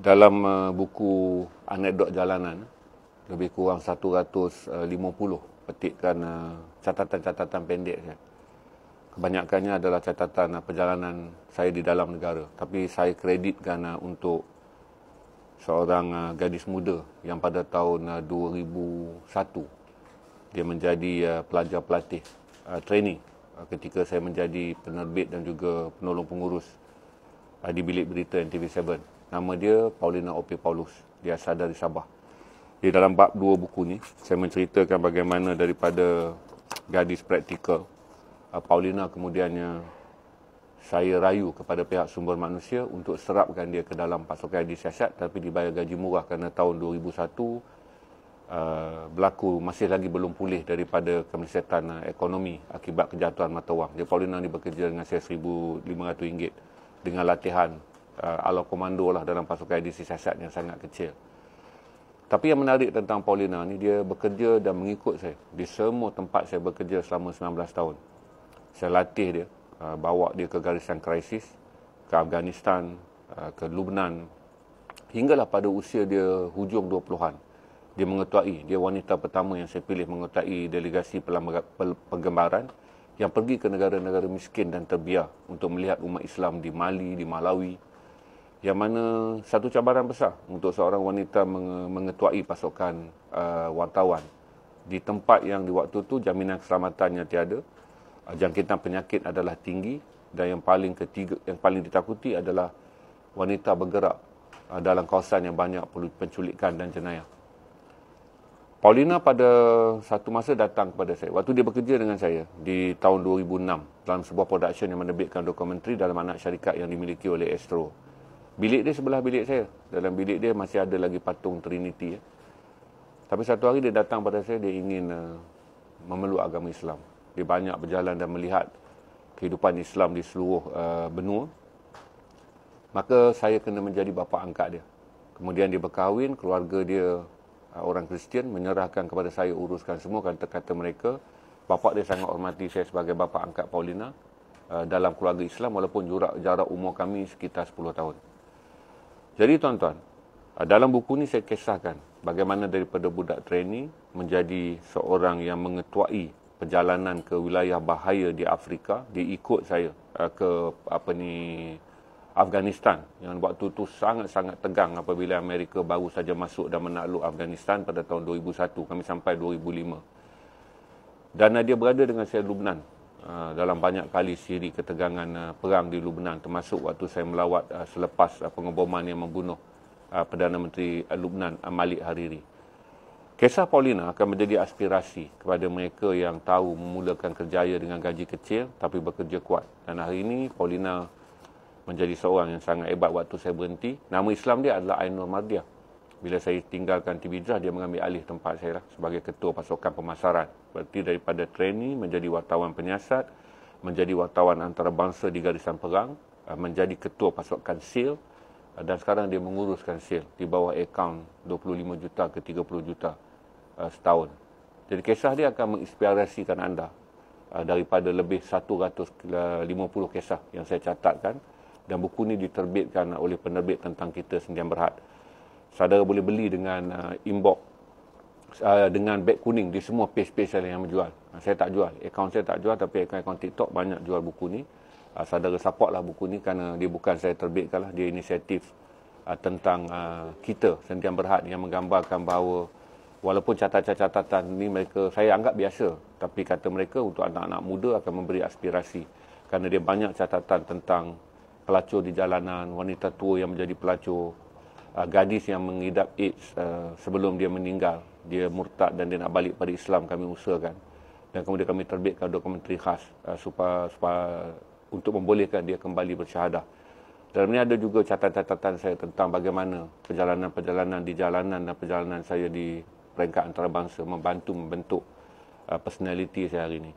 dalam uh, buku anekdot jalanan lebih kurang 150 petikan uh, catatan-catatan pendek saya. Kebanyakannya adalah catatan uh, perjalanan saya di dalam negara. Tapi saya kreditkan uh, untuk seorang uh, gadis muda yang pada tahun uh, 2001 dia menjadi uh, pelajar pelatih uh, training uh, ketika saya menjadi penerbit dan juga penolong pengurus uh, di bilik berita NTV7. Nama dia Paulina Ope Paulus. Dia asal dari Sabah. Di dalam bab dua buku ni, saya menceritakan bagaimana daripada gadis praktikal, uh, Paulina kemudiannya saya rayu kepada pihak sumber manusia untuk serapkan dia ke dalam pasukan di siasat tapi dibayar gaji murah kerana tahun 2001 uh, berlaku masih lagi belum pulih daripada kemelesetan uh, ekonomi akibat kejatuhan mata wang. Dia Paulina ni bekerja dengan saya RM1,500 dengan latihan uh, ala komando lah dalam pasukan edisi siasat yang sangat kecil. Tapi yang menarik tentang Paulina ni dia bekerja dan mengikut saya di semua tempat saya bekerja selama 19 tahun. Saya latih dia, uh, bawa dia ke garisan krisis, ke Afghanistan, uh, ke Lubnan. Hinggalah pada usia dia hujung 20-an. Dia mengetuai, dia wanita pertama yang saya pilih mengetuai delegasi penggembaran yang pergi ke negara-negara miskin dan terbiar untuk melihat umat Islam di Mali, di Malawi, yang mana satu cabaran besar untuk seorang wanita mengetuai pasukan uh, wartawan di tempat yang di waktu itu jaminan keselamatannya tiada uh, jangkitan penyakit adalah tinggi dan yang paling ketiga yang paling ditakuti adalah wanita bergerak uh, dalam kawasan yang banyak penculikan dan jenayah Paulina pada satu masa datang kepada saya. Waktu dia bekerja dengan saya di tahun 2006 dalam sebuah production yang menerbitkan dokumentari dalam anak syarikat yang dimiliki oleh Astro. Bilik dia sebelah bilik saya. Dalam bilik dia masih ada lagi patung Trinity. Ya. Tapi satu hari dia datang pada saya, dia ingin uh, memeluk agama Islam. Dia banyak berjalan dan melihat kehidupan Islam di seluruh uh, benua. Maka saya kena menjadi bapa angkat dia. Kemudian dia berkahwin, keluarga dia uh, orang Kristian menyerahkan kepada saya uruskan semua kata-kata mereka. Bapa dia sangat hormati saya sebagai bapa angkat Paulina uh, dalam keluarga Islam walaupun jarak, jarak umur kami sekitar 10 tahun. Jadi tuan-tuan, ah, dalam buku ni saya kisahkan bagaimana daripada budak trainee menjadi seorang yang mengetuai perjalanan ke wilayah bahaya di Afrika, dia ikut saya ah, ke apa ni Afghanistan. Yang waktu tu sangat-sangat tegang apabila Amerika baru saja masuk dan menakluk Afghanistan pada tahun 2001 kami sampai 2005 dan dia berada dengan saya Lubnan Ah, dalam banyak kali siri ketegangan uh, perang di Lubnan termasuk waktu saya melawat uh, selepas uh, pengeboman yang membunuh uh, Perdana Menteri uh, Lubnan uh, Malik Hariri. Kisah Paulina akan menjadi aspirasi kepada mereka yang tahu memulakan kerjaya dengan gaji kecil tapi bekerja kuat. Dan hari ini Paulina menjadi seorang yang sangat hebat waktu saya berhenti. Nama Islam dia adalah Ainul Mardiah bila saya tinggalkan TV dia mengambil alih tempat saya lah sebagai ketua pasukan pemasaran. Berarti daripada trainee menjadi wartawan penyiasat, menjadi wartawan antarabangsa di garisan perang, uh, menjadi ketua pasukan SEAL uh, dan sekarang dia menguruskan SEAL di bawah akaun 25 juta ke 30 juta uh, setahun. Jadi kisah dia akan menginspirasikan anda daripada lebih 150 kisah yang saya catatkan dan buku ini diterbitkan oleh penerbit tentang kita Sendian Berhad saudara boleh beli dengan uh, inbox uh, dengan beg kuning di semua page-page saya yang menjual. Uh, saya tak jual. Akaun saya tak jual tapi akaun-akaun TikTok banyak jual buku ni. Uh, saudara support lah buku ni kerana dia bukan saya terbitkan lah. Dia inisiatif uh, tentang uh, kita sentian berhad yang menggambarkan bahawa walaupun catatan-catatan ni mereka saya anggap biasa tapi kata mereka untuk anak-anak muda akan memberi aspirasi kerana dia banyak catatan tentang pelacur di jalanan, wanita tua yang menjadi pelacur, uh, gadis yang mengidap AIDS uh, sebelum dia meninggal dia murtad dan dia nak balik pada Islam kami usahakan dan kemudian kami terbitkan dokumentari khas uh, supaya, supaya untuk membolehkan dia kembali bersyahadah dalam ini ada juga catatan-catatan saya tentang bagaimana perjalanan-perjalanan di jalanan dan perjalanan saya di peringkat antarabangsa membantu membentuk uh, personality saya hari ini.